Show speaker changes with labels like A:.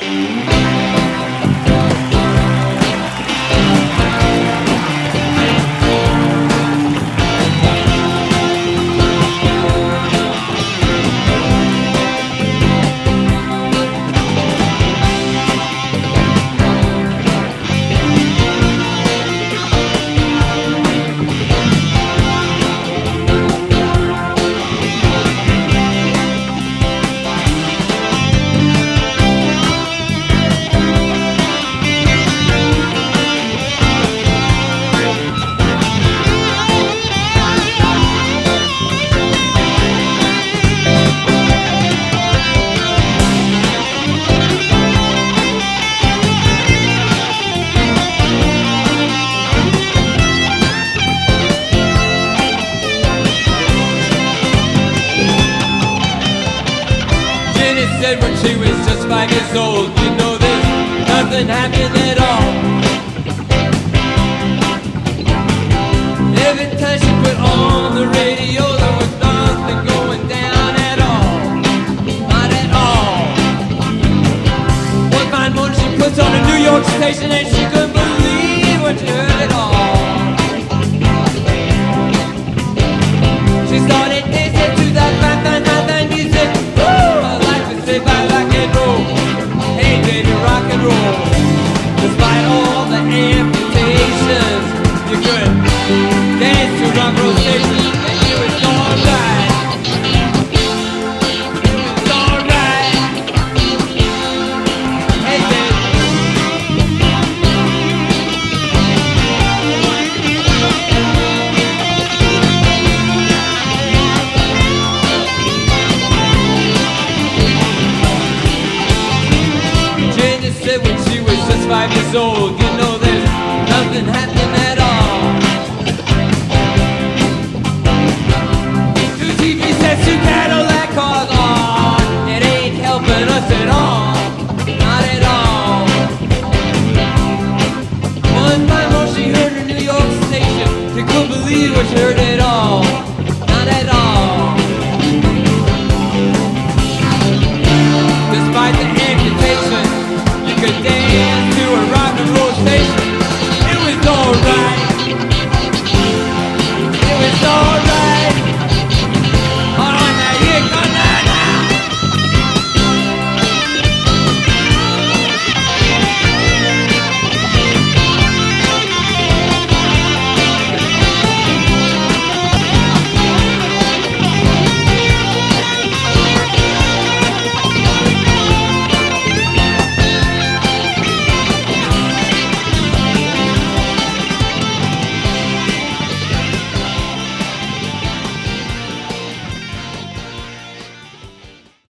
A: Música said when she was just five years old, you know there's nothing happened at all. Every time she put on the radio, there was nothing going down at all. Not at all. One fine morning she puts on a New York station and she couldn't believe what she heard at all. Five years old, you know there's nothing happening believe what you're heard